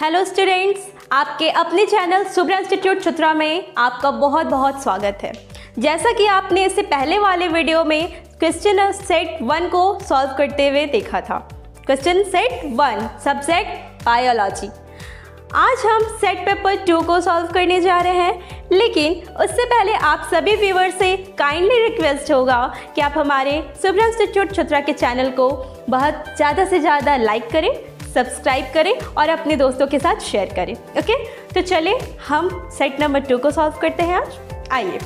Hello students आपके अपने channel Subra institute छुत्रा में आपका बहुत बहुत स्वागत है। जैसा कि आपने इससे पहले वाले वीडियो में क्वेश्चन सेट वन को सॉल्व करते हुए देखा था। Question set one subject biology आज हम सेट पेपर टू को सॉल्व करने जा रहे हैं, लेकिन उससे पहले आप सभी व्यूवर से काइंडली रिक्वेस्ट होगा कि आप हमारे सुब्रा इंस्टीट्यूट छुत्रा के चैनल को बहुत ज़्यादा से ज़्यादा लाइक करें सब्सक्राइब करें और अपने दोस्तों के साथ शेयर करें ओके तो चले हम सेट नंबर टू को सॉल्व करते हैं आज। आइए।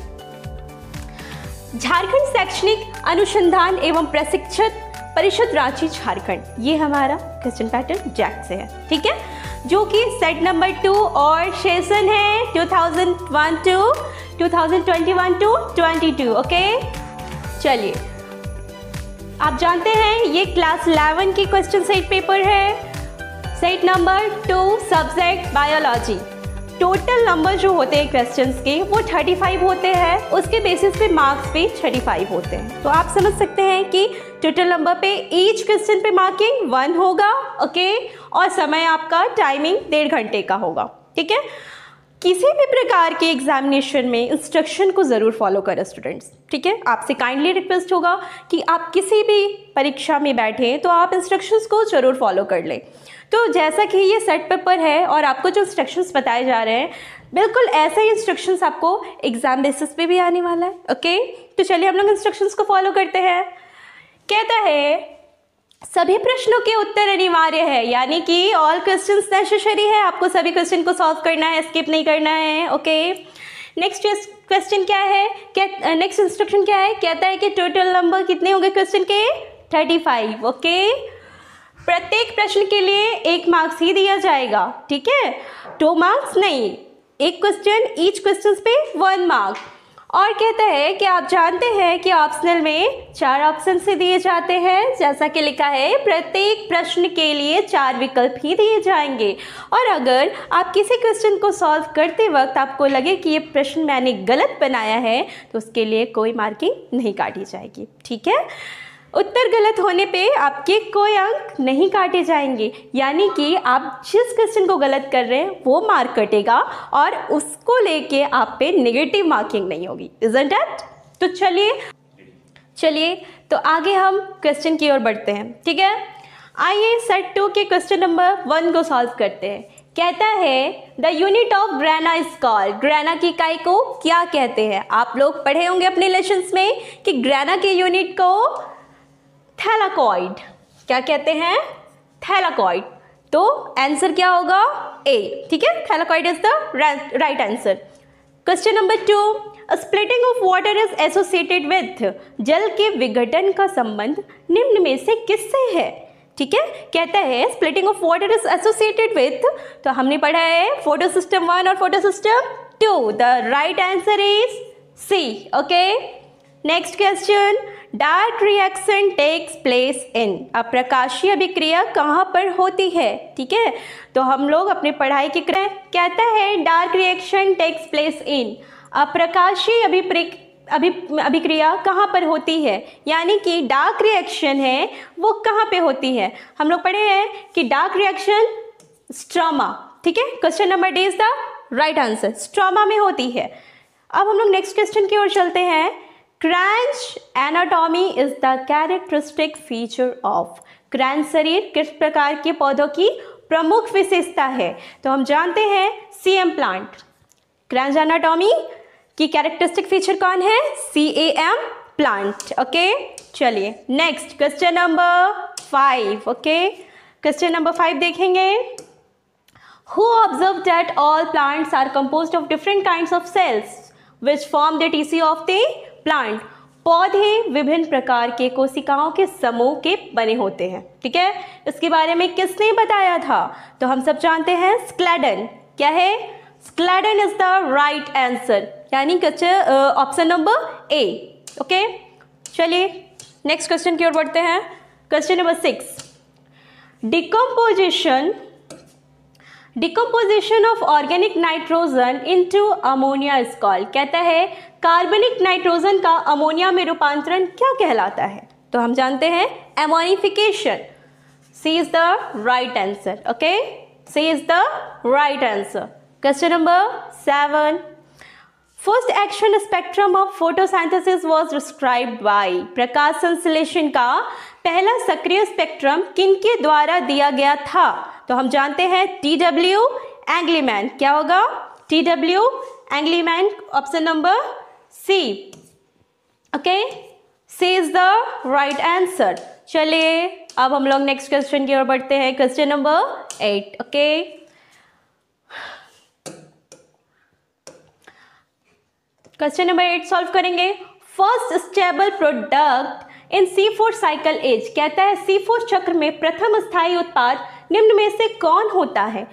झारखंड शैक्षणिक अनुसंधान एवं प्रशिक्षण परिषद रांची, झारखंड। ये हमारा क्वेश्चन पैटर्न जैक से है, ठीक है? जो कि सेट नंबर टू और सेशन है 2001 टू 2021 टू 22 ओके चलिए। आप जानते हैं, ये क्लास 11 की क्वेश्चन सेट पेपर है। Set number two subject biology total number जो होते हैं क्वेश्चंस के, वो 35 होते हैं। उसके बेसिस पे मार्क्स भी 35 होते हैं। तो आप समझ सकते हैं कि टोटल नंबर पे ईच क्वेश्चन पे मार्किंग वन होगा ओके और समय आपका टाइमिंग डेढ़ घंटे का होगा, ठीक है? किसी भी प्रकार के एग्जामिनेशन में इंस्ट्रक्शन को ज़रूर फॉलो करें स्टूडेंट्स ठीक है? आपसे काइंडली रिक्वेस्ट होगा कि आप किसी भी परीक्षा में बैठें तो आप इंस्ट्रक्शंस को ज़रूर फॉलो कर लें। तो जैसा कि ये सेट पेपर है और आपको जो इंस्ट्रक्शंस बताए जा रहे हैं, बिल्कुल ऐसे ही इंस्ट्रक्शंस आपको एग्ज़ाम बेसिस पे भी आने वाला है ओके तो चलिए हम लोग इंस्ट्रक्शंस को फॉलो करते हैं। कहता है, सभी प्रश्नों के उत्तर अनिवार्य है, यानी कि ऑल क्वेश्चन नेसेसरी है। आपको सभी क्वेश्चन को सॉल्व करना है स्किप नहीं करना है ओके नेक्स्ट क्वेश्चन क्या है? क्या नेक्स्ट इंस्ट्रक्शन क्या है? कहता है कि टोटल नंबर कितने होंगे क्वेश्चन के? थर्टी फाइव ओके प्रत्येक प्रश्न के लिए एक मार्क्स ही दिया जाएगा, ठीक है? टू मार्क्स नहीं, एक क्वेश्चन ईच क्वेश्चन पे वन मार्क्स और कहता है कि आप जानते हैं कि ऑप्शनल में चार ऑप्शन से दिए जाते हैं, जैसा कि लिखा है, प्रत्येक प्रश्न के लिए चार विकल्प ही दिए जाएँगे। और अगर आप किसी क्वेश्चन को सॉल्व करते वक्त आपको लगे कि ये प्रश्न मैंने गलत बनाया है तो उसके लिए कोई मार्किंग नहीं काटी जाएगी, ठीक है? उत्तर गलत होने पे आपके कोई अंक नहीं काटे जाएँगे। यानी कि आप जिस क्वेश्चन को गलत कर रहे हैं, वो मार्क कटेगा और उसको लेके आप पे नेगेटिव मार्किंग नहीं होगी। इजेंट एट तो चलिए चलिए तो आगे हम क्वेश्चन की ओर बढ़ते हैं। ठीक है? आइए सेट टू के क्वेश्चन नंबर वन को सॉल्व करते हैं। कहता है the unit of grana is called grana की इकाई को क्या कहते हैं? आप लोग पढ़े होंगे अपने लेसन में कि ग्रैना की यूनिट को थैलाकॉइड क्या कहते हैं? थैलाकॉइड तो आंसर क्या होगा? ए ठीक है? Thylakoid is the right answer question number two splitting of water is associated with जल के विघटन का संबंध निम्न में से किससे है? ठीक है? कहता है splitting of water is associated with तो हमने पढ़ा है फ़ोटो सिस्टम वन और photosystem two the right answer is C okay next question dark reaction takes place in अप्रकाशीय अभिक्रिया कहाँ पर होती है? ठीक है? तो हम लोग अपनी पढ़ाई की कहता है dark reaction takes place in अप्रकाशीय अभिप्रिक, अभि, अभिक्रिया कहाँ पर होती है? यानी कि डार्क रिएक्शन है, वो कहाँ पे होती है? हम लोग पढ़े हैं कि डार्क रिएक्शन स्ट्रामा ठीक है? Question number D is the right answer stroma में होती है। अब हम लोग नेक्स्ट क्वेश्चन की ओर चलते हैं। Kranz anatomy is the characteristic feature of Kranz शरीर किस प्रकार के पौधों की प्रमुख विशेषता है? तो हम जानते हैं सीएम प्लांट क्रैंच एनाटॉमी की कैरेक्टरिस्टिक फीचर कौन है? C A M plant okay चलिए next question number five okay question number five देखेंगे. Who observe that all plants are compose of different kind of cells which form the tissue of the plant पौधे विभिन्न प्रकार के कोशिकाओं के समूह के बने होते हैं, ठीक है? इसके बारे में किसने बताया था? तो हम सब जानते हैं स्क्लैडन क्या है? Schleiden is the right answer यानी ऑप्शन नंबर ए ओके चलिए नेक्स्ट क्वेश्चन की ओर बढ़ते हैं। Question number six decomposition decomposition of organic nitrogen into ammonia is called कहता है कार्बनिक नाइट्रोजन का अमोनिया में रूपांतरण क्या कहलाता है? तो हम जानते हैं ammonification C is the right answer okay C is the right answer question number seven first action spectrum of photosynthesis was described by प्रकाश संश्लेषण का पहला सक्रिय स्पेक्ट्रम किनके द्वारा दिया गया था? तो हम जानते हैं टी डब्ल्यू एंग्लीमैन क्या होगा? T W Engelmann option number C okay C is the right answer चलिए, अब हम लोग नेक्स्ट क्वेश्चन की ओर बढ़ते हैं। Question number eight okay question number eight solve करेंगे। First stable product in C four cycle is कहता है सी फोर चक्र में प्रथम स्थायी उत्पाद निम्न में से कौन होता है?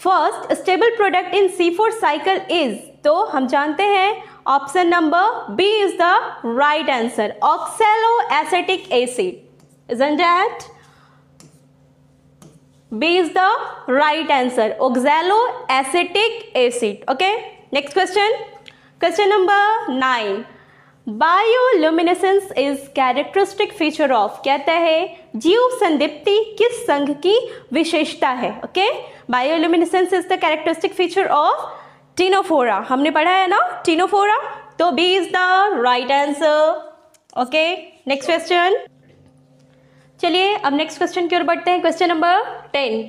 First stable product in C four cycle is तो हम जानते हैं option number B is the right answer oxaloacetic acid is an that B is the right answer oxalo acetic acid okay next question question number nine bioluminescence is characteristic feature of कहता है, जीव संदीप्ति किस संघ की विशेषता है okay bioluminescence is the characteristic feature of Ctenophora हमने पढ़ा है ना? टीनोफोरा तो B is the right answer okay next question चलिए, अब नेक्स्ट क्वेश्चन की ओर बढ़ते हैं क्वेश्चन नंबर टेन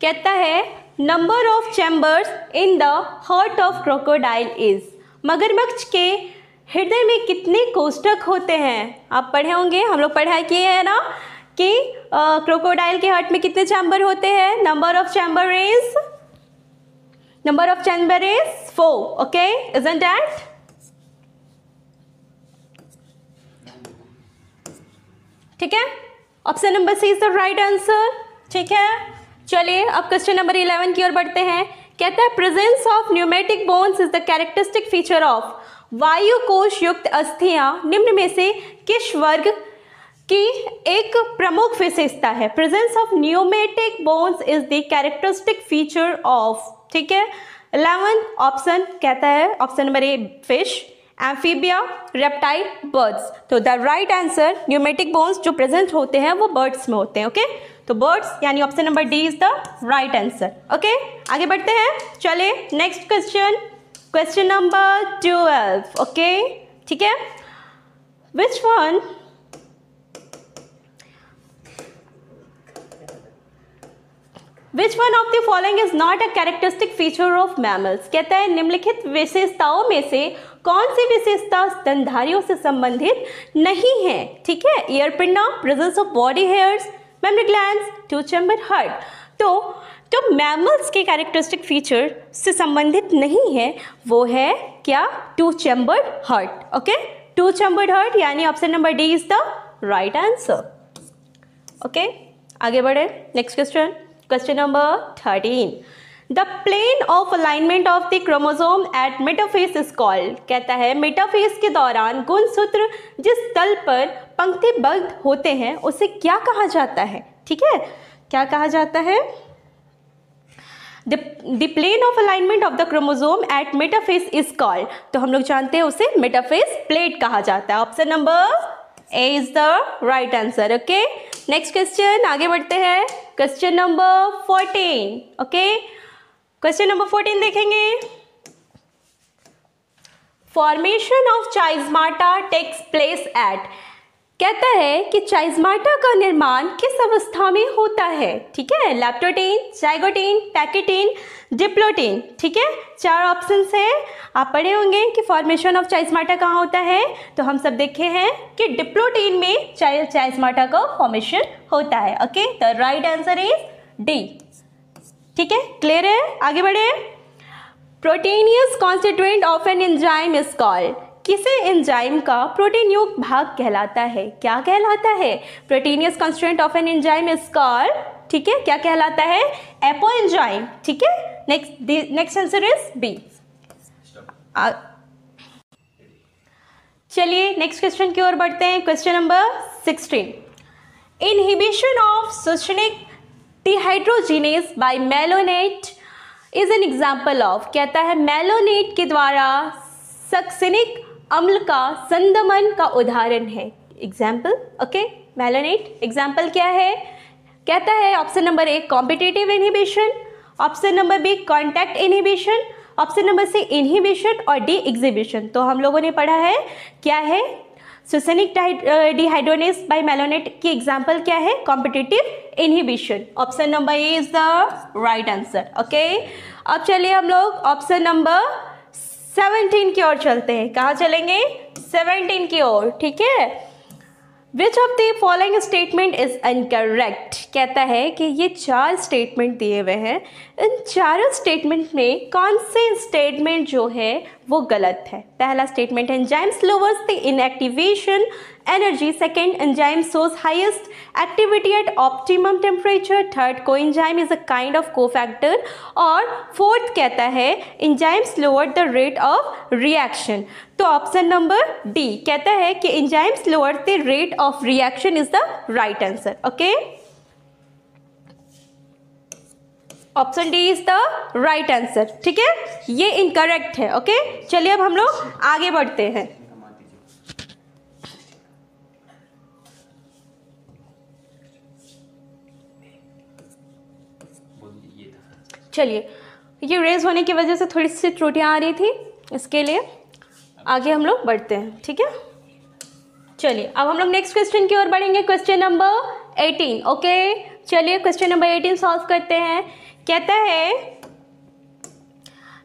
कहता है number of chambers in the heart of crocodile is मगरमच्छ के हृदय में कितने कोष्टक होते हैं? आप पढ़े होंगे, हम लोग पढ़ा किए हैं ना, कि क्रोकोडाइल के हार्ट में कितने चैम्बर होते हैं? Number of chamber is number of chamber is four okay is that ठीक है? Option number C is the right answer ठीक है? चलिए, अब क्वेश्चन नंबर इलेवन की ओर बढ़ते हैं। कहता है presence of pneumatic bones is the characteristic feature of वायु कोश युक्त अस्थियाँ निम्न में से किस वर्ग की एक प्रमुख विशेषता है? Presence of pneumatic bones is the characteristic feature of ठीक है? इलेवन ऑप्शन कहता है option number A fish amphibia reptile birds तो the right answer pneumatic bones जो प्रेजेंट होते हैं, वो बर्ड्स में होते हैं ओके okay? तो बर्ड्स यानी option number D is the right answer okay आगे बढ़ते हैं, चले next question question number twelve okay ठीक है? Which one which one of the following is not a characteristic feature of mammals कहता है, निम्नलिखित विशेषताओं में से कौन सी विशेषता स्तनधारियों से संबंधित नहीं है? ठीक है? Ear pinna presence of body hairs mammary gland two chamber heart तो जो मैमल्स के कैरेक्टरिस्टिक फीचर से संबंधित नहीं है, वो है क्या? Two chambered heart okay two chambered heart यानी option number D is the right answer okay आगे बढ़े next question question number thirteen the plane of alignment of the chromosome at metaphase is called कहता है metaphase के दौरान गुणसूत्र जिस तल पर पंक्तिबद्ध होते हैं, उसे क्या कहा जाता है? ठीक है? क्या कहा जाता है? The plane of alignment of the chromosome at metaphase is called तो हम लोग जानते हैं उसे मेटाफेस प्लेट कहा जाता है। Option number A is the right answer okay next question आगे बढ़ते हैं। Question number fourteen okay question number fourteen देखेंगे। Formation of chiasmata takes place at कहता है कि चाइजमाटा का निर्माण किस अवस्था में होता है? ठीक है? Leptotene, zygotene, pachytene, diplotene. ठीक है? चार ऑप्शन है। आप पढ़े होंगे कि फॉर्मेशन ऑफ़ चाइजमाटा कहाँ होता है? तो हम सब देखे हैं कि डिप्लोटीन में चाइजमाटा का फॉर्मेशन होता है। Okay the right answer is D ठीक है? क्लियर है? आगे बढ़े proteinaceous constituent of an enzyme is called किसे एंजाइम का प्रोटीन युक्त भाग कहलाता है? क्या कहलाता है? Proteinaceous constant of an enzyme is called ठीक है? क्या कहलाता है? एपो एंजाइम ठीक है? Next next answer is B चलिए नेक्स्ट क्वेश्चन की ओर बढ़ते हैं। Question number sixteen inhibition of succinic dehydrogenase by malonate is an example of कहता है मेलोनेट के द्वारा सक्सिनिक अम्ल का संदमन का उदाहरण है। एग्ज़ाम्पल ओके मेलानेट एग्ज़ाम्पल क्या है? कहता है ऑप्शन नंबर एक competitive inhibition option number B contact inhibition option number C inhibition और डी एग्जिबिशन तो हम लोगों ने पढ़ा है, क्या है? सुसनिक डिहाइड्रोनेस बाय मेलोनेट की एग्जांपल क्या है? Competitive inhibition option number A is the right answer okay अब चलिए हम लोग ऑप्शन नंबर सेवनटीन की ओर चलते हैं। कहाँ चलेंगे? सेवनटीन की ओर, ठीक है? Which of the following statement is incorrect कहता है कि ये चार स्टेटमेंट दिए हुए हैं। इन चारों स्टेटमेंट में कौन से स्टेटमेंट जो है वो गलत है। पहला statement enzyme slowers the inactivation energy second enzyme source highest activity at optimum temperature third coenzyme is a kind of cofactor और फोर्थ कहता है enzyme slower the rate of reaction तो ऑप्शन नंबर डी कहता है कि enzyme slower the rate of reaction is the right answer okay option D is the right answer ठीक है? ये इनकरेक्ट है ओके चलिए अब हम लोग आगे बढ़ते हैं। चलिए, ये रेज होने की वजह से थोड़ी सी त्रुटियाँ आ रही थी, इसके लिए आगे हम लोग बढ़ते हैं, ठीक है? चलिए, अब हम लोग नेक्स्ट क्वेश्चन की ओर बढ़ेंगे क्वेश्चन नंबर एटीन ओके चलिए क्वेश्चन नंबर एटीन सॉल्व करते हैं। कहता है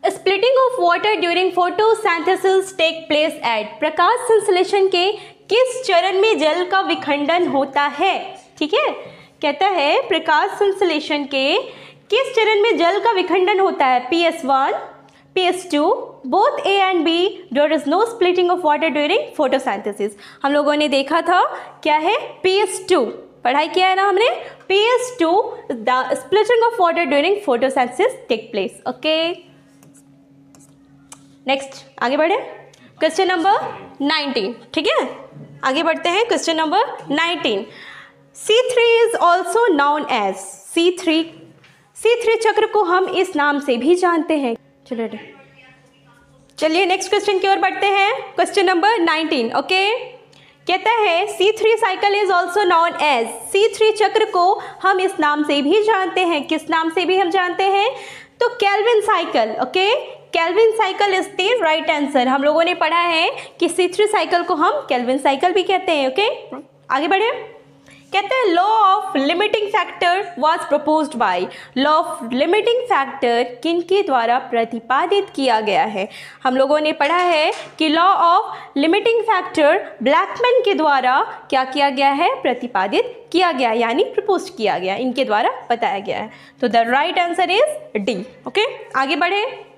splitting of water during photosynthesis take place at प्रकाश संश्लेषण के किस चरण में जल का विखंडन होता है? ठीक है? कहता है प्रकाश संश्लेषण के किस चरण में जल का विखंडन होता है? P S one P S two both A and B door is no splitting of water during photosynthesis हम लोगों ने देखा था, क्या है? पी एस टू पढ़ाई किया है ना हमने? P S two the splitting of water during photosynthesis take place okay next आगे बढ़े? क्वेश्चन नंबर नाइनटीन ठीक है? आगे बढ़ते हैं question number nineteen C three is also known as C three C three चक्र को हम इस नाम से भी जानते हैं। चलो चलिए नेक्स्ट क्वेश्चन की ओर बढ़ते हैं। क्वेश्चन नंबर नाइनटीन ओके कहता है C three cycle is also known as C three चक्र को हम इस नाम से भी जानते हैं। किस नाम से भी हम जानते हैं? तो Calvin cycle okay Calvin cycle is the right answer हम लोगों ने पढ़ा है कि सी थ्री साइकिल को हम कैलविन साइकिल भी कहते हैं ओके okay? आगे बढ़े। कहते हैं law of limiting factor was proposed by law of limiting factor किन के द्वारा प्रतिपादित किया गया है? हम लोगों ने पढ़ा है कि law of limiting factor Blackman के द्वारा क्या किया गया है? प्रतिपादित किया गया, यानी प्रपोज किया गया, इनके द्वारा बताया गया है। तो the right answer is D okay आगे बढ़े।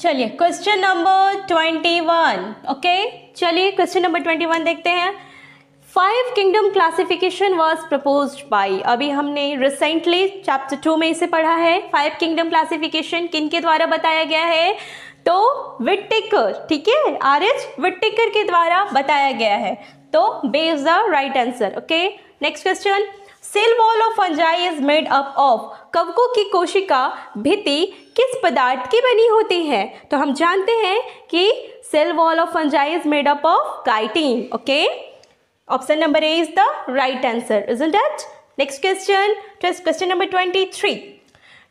चलिए question number twenty one okay चलिए क्वेश्चन नंबर ट्वेंटी वन देखते हैं। Five kingdom classification was propose by अभी हमने रिसेंटली चैप्टर टू में इसे पढ़ा है। फाइव किंगडम क्लासिफिकेशन किन के द्वारा बताया गया है? तो विटिकर ठीक है? आर एच विटिकर के द्वारा बताया गया है। तो B is the right answer okay next question cell wall of fungi is made up of कवकों की कोशिका, भित्ति किस पदार्थ की बनी होती है? तो हम जानते हैं कि cell wall of fungi is made up of chitin okay option number A is the right answer is in that next question question number twenty three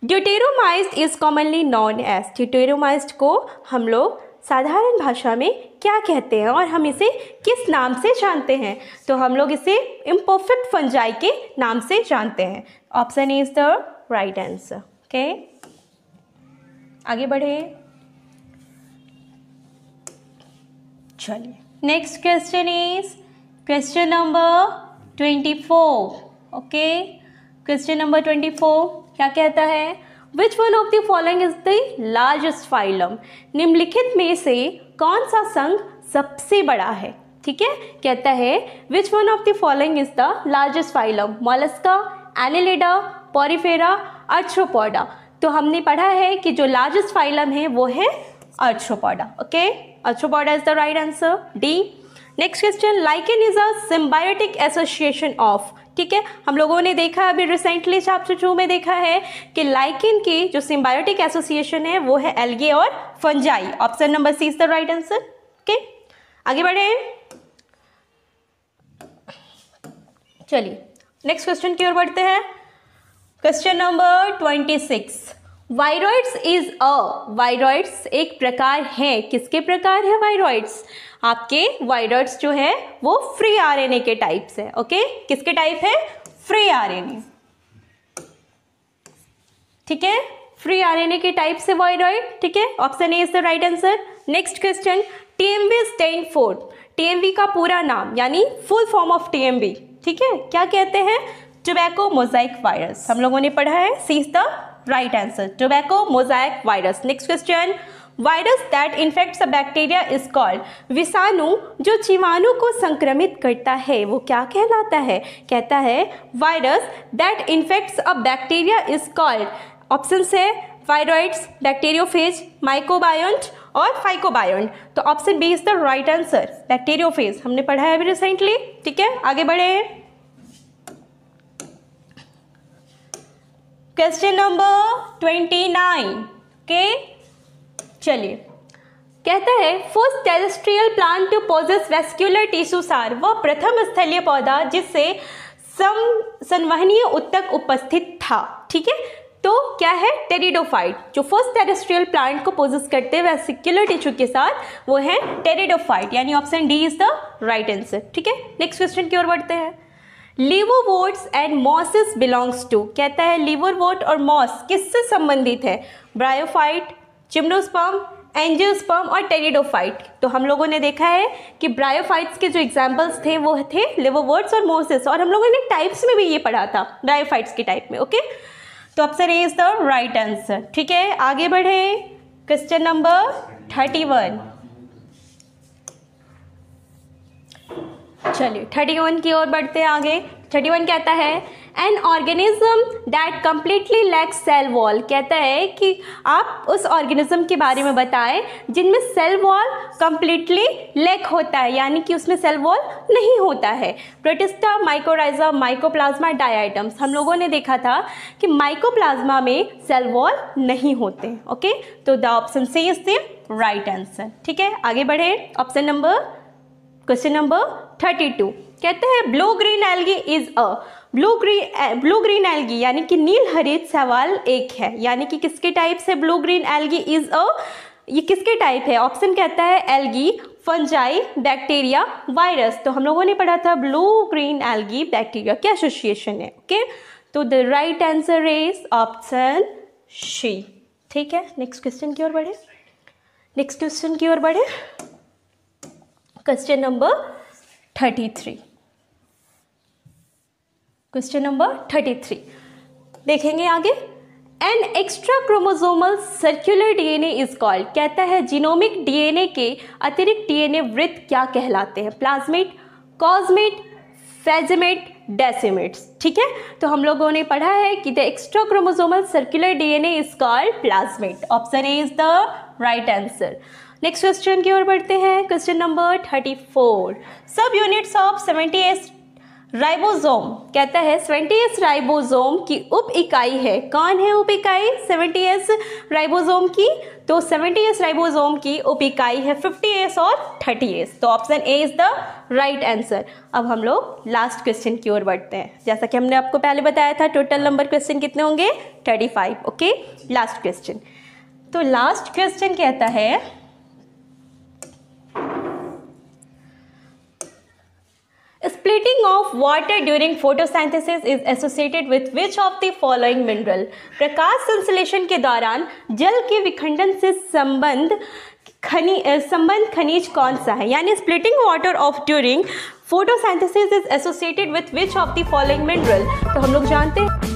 deuteromycetes is commonly known as deuteromycetes को हम लोग साधारण भाषा में क्या कहते हैं और हम इसे किस नाम से जानते हैं? तो हम लोग इसे इम्परफेक्ट फंजाई के नाम से जानते हैं। Option is the right answer okay आगे बढ़े। चलिए। Next question is question number twenty four okay question number twenty four क्या कहता है? Which one of the following is the largest phylum निम्नलिखित में से कौन सा संघ सबसे बड़ा है? ठीक है? कहता है which one of the following is the largest phylum Mollusca, Annelida, Porifera, Arthropoda. तो हमने पढ़ा है कि जो लार्जेस्ट फाइलम है, वो है Arthropoda okay Arthropoda is the right answer D next question lichen is a symbiotic association of ठीक है? हम लोगों ने देखा अभी रिसेंटली चैप्टर टू में देखा है कि लाइकिन की जो सिम्बायोटिक एसोसिएशन है, वो है एलगे और fungi option number C is the right answer okay आगे बढ़े। चलिए नेक्स्ट क्वेश्चन की ओर बढ़ते हैं। Question number twenty six viroids is a viroids एक प्रकार है। किसके प्रकार है वायरॉइड्स आपके वायरॉइड्स जो है, वो फ्री आरएनए के टाइप्स है ओके किसके टाइप है? फ्री आरएनए ठीक है? फ्री आरएनए के टाइप से वायरॉइड ठीक है? Option A is the right answer next question TMV stands for TMV का पूरा नाम, यानी फुल फॉर्म ऑफ़ टीएमवी ठीक है? क्या कहते हैं? टोबैको मोजाइक वायरस हम लोगों ने पढ़ा है C is the right answer tobacco mosaic virus next question virus that infects a bacteria is called विषाणु, जो जीवाणु को संक्रमित करता है, वो क्या कहलाता है? कहता है virus that infects a bacteria is called option है वायरॉइड्स बैक्टीरियोफेज माइकोबायोन्ट और फाइकोबायोन्ट तो option B is the right answer bacteriophage हमने पढ़ा है अभी रिसेंटली ठीक है? आगे बढ़े क्वेश्चन नंबर ट्वेंटी नाइन के चलिए। कहता है first terrestrial plant to possess vascular tissue सार वह प्रथम स्थलीय पौधा जिससे सम संवहनीय उत्तक उपस्थित था। ठीक है? तो क्या है? टेरिडोफाइट जो फ़र्स्ट टेरेस्ट्रियल प्लांट को पोजेस करते हैं वेस्क्यूलर टिश्यू के साथ, वो है टेरिडोफाइट यानी option D is the right answer ठीक है? नेक्स्ट क्वेश्चन की ओर बढ़ते हैं। Liverworts and mosses belongs to. कहता है लीवरवोट और मॉस किससे संबंधित है? ब्रायोफाइट, चिमनोस्पर्म, एंजियोस्पर्म और टेरिडोफाइट। तो हम लोगों ने देखा है कि ब्रायोफाइट्स के जो एग्जाम्पल्स थे, वो थे लिवोवर्ड्स और मोसिस। और हम लोगों ने टाइप्स में भी ये पढ़ा था, ब्रायोफाइट्स के टाइप में ओके तो option A is the right answer ठीक है? आगे बढ़े क्वेश्चन नंबर थर्टी वन चलिए थर्टी वन की ओर बढ़ते हैं आगे। थर्टी वन कहता है an organism that completely lack cell wall कहता है कि आप उस ऑर्गेनिज्म के बारे में बताएँ जिनमें सेल वॉल कम्प्लीटली लैक होता है, यानी कि उसमें सेल वॉल नहीं होता है। प्रोटिस्टा माइक्रोराइजा माइकोप्लाज्मा डाइटम्स हम लोगों ने देखा था कि माइकोप्लाज्मा में सेल वॉल नहीं होते ओके तो the option C is the right answer ठीक है, आगे बढ़े। Option number question number thirty two. कहते हैं, blue green algae is a blue green blue green algae यानी कि नील हरित सवाल एक है। यानी कि किसके टाइप से blue green algae is a? ये किसके टाइप है? ऑप्शन कहता है, एल्गी, फंजाई, बैक्टीरिया, वायरस। तो हम लोगों ने पढ़ा था, ब्लू ग्रीन एल्गी, बैक्टीरिया क्या एसोसिएशन है? ओके? तो the right answer is option C ठीक है? नेक्स्ट क्वेश्चन की ओर बढ़े। नेक्स्ट क्वेश्चन की ओर बढ़े। Question number thirty three. Question number thirty three. देखेंगे आगे। An extra chromosomal circular DNA is called कहता है जीनोमिक डीएनए के अतिरिक्त डीएनए वृत्त क्या कहलाते हैं? प्लाज्मेट कॉजमेट फेजमेट डेसिमेट्स ठीक है? तो हम लोगों ने पढ़ा है कि the extra chromosomal circular DNA is called plasmid option A is the right answer next question की ओर बढ़ते हैं। Question number thirty four subunits of seventy S ribosome कहता है सेवेंटी एस राइबोसोम की उप इकाई है। कौन है उप इकाई? सेवेंटी एस राइबोसोम की। तो सेवेंटी एस राइबोसोम की उप इकाई है फिफ्टी एस और थर्टी एस तो option A is the right answer अब हम लोग लास्ट क्वेश्चन की ओर बढ़ते हैं। जैसा कि हमने आपको पहले बताया था टोटल नंबर क्वेश्चन कितने होंगे? Thirty five okay last question तो लास्ट क्वेश्चन कहता है Splitting of water during photosynthesis is associated with which of the following mineral प्रकाश संश्लेषण के दौरान जल के विखंडन से संबंध खनि संबंध खनिज कौन सा है? यानी splitting water of during photosynthesis is associated with which of the following mineral तो हम लोग जानते हैं।